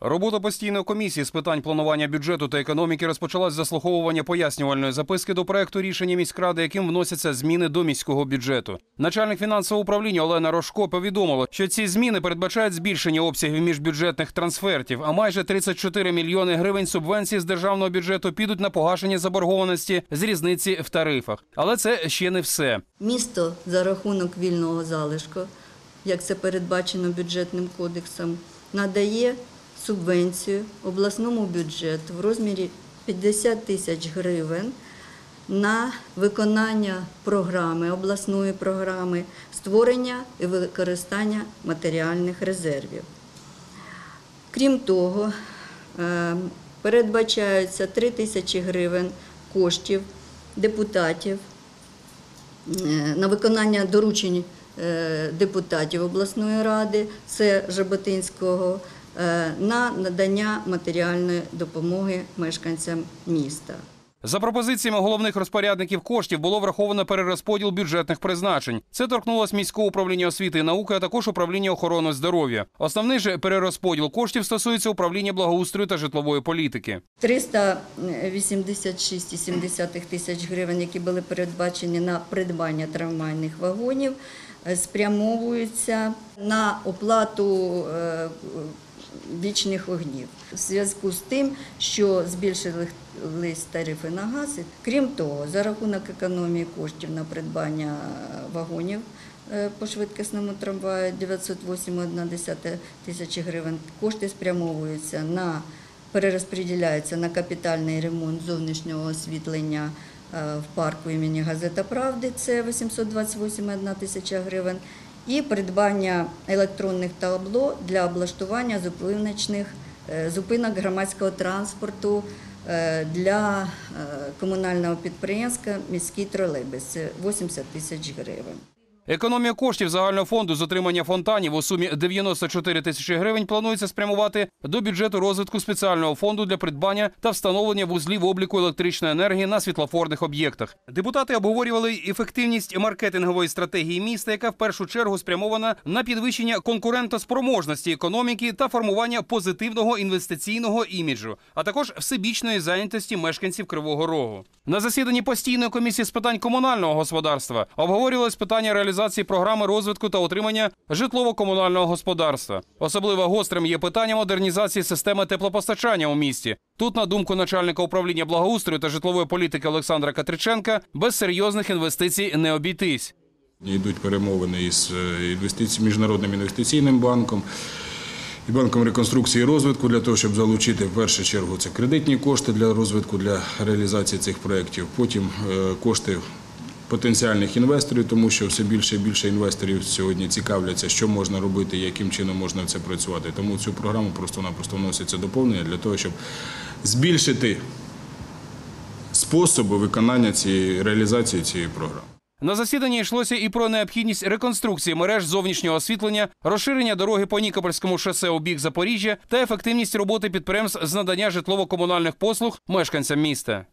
Робота постійної комісії з питань планування бюджету та економіки розпочалась з заслуховування пояснювальної записки до проекту рішення міськради, яким вносяться зміни до міського бюджету. Начальник фінансового управління Олена Рожко повідомила, що ці зміни передбачають збільшення обсягів міжбюджетних трансфертів, а майже 34 мільйони гривень субвенцій з державного бюджету підуть на погашення заборгованості з різниці в тарифах. Але це ще не все. Місто за рахунок вільного залишку, як це передбачено бюджетним кодексом, надає субвенцію обласному бюджету в розмірі 50 тисяч гривень на виконання програми, обласної програми, створення і використання матеріальних резервів. Крім того, е, передбачаються 3 тисячі гривень коштів депутатів е, на виконання доручень е, депутатів обласної ради, це Жаботинського, на надання матеріальної допомоги мешканцям міста. За пропозиціями головних розпорядників коштів було враховано перерозподіл бюджетних призначень. Це торкнулось міського управління освіти і науки, а також управління охорони здоров'я. Основний же перерозподіл коштів стосується управління благоустрою та житлової політики. 386,7 тисяч гривень, які були передбачені на придбання трамвайних вагонів, е, спрямовуються на оплату е, вічних вогнів. В зв'язку з тим, що збільшились тарифи на газ, крім того, за рахунок економії коштів на придбання вагонів е, по швидкісному трамваю 908,1 тисячі гривень, кошти спрямовуються на перерозподіляються на капітальний ремонт зовнішнього освітлення е, в парку імені Газета Правди, це 828,1 тисяча гривень, і придбання електронних табло для облаштування зупиночних е, зупинок громадського транспорту е, для е, комунального підприємства міський тролейбус. Це 80 тисяч гривень. Економія коштів загального фонду з отримання фонтанів у сумі 94 тисячі гривень планується спрямувати до бюджету розвитку спеціального фонду для придбання та встановлення вузлів обліку електричної енергії на світлофорних об'єктах. Депутати обговорювали ефективність маркетингової стратегії міста, яка в першу чергу спрямована на підвищення конкурентоспроможності економіки та формування позитивного інвестиційного іміджу, а також всебічної зайнятості мешканців Кривого Рогу. На засіданні постійної комісії з питань комунального господарства обговорювалось питання реалізації програми розвитку та утримання житлово-комунального господарства. Особливо гострим є питання модернізації системи теплопостачання у місті. Тут, на думку начальника управління благоустрою та житлової політики Олександра Катриченка, без серйозних інвестицій не обійтись. Йдуть перемовини із е, інвестицій, міжнародним інвестиційним банком і банком реконструкції і розвитку для того, щоб залучити в першу чергу це кредитні кошти для розвитку для реалізації цих проєктів. Потім е, кошти потенціальних інвесторів, тому що все більше і більше інвесторів сьогодні цікавляться, що можна робити, яким чином можна це працювати. Тому цю програму просто-напросто вноситься доповнення для того, щоб збільшити способи виконання цієї реалізації цієї програми. На засіданні йшлося і про необхідність реконструкції мереж зовнішнього освітлення, розширення дороги по Нікопольському шосе у бік Запоріжжя та ефективність роботи підприємств з надання житлово-комунальних послуг мешканцям міста.